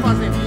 fazer.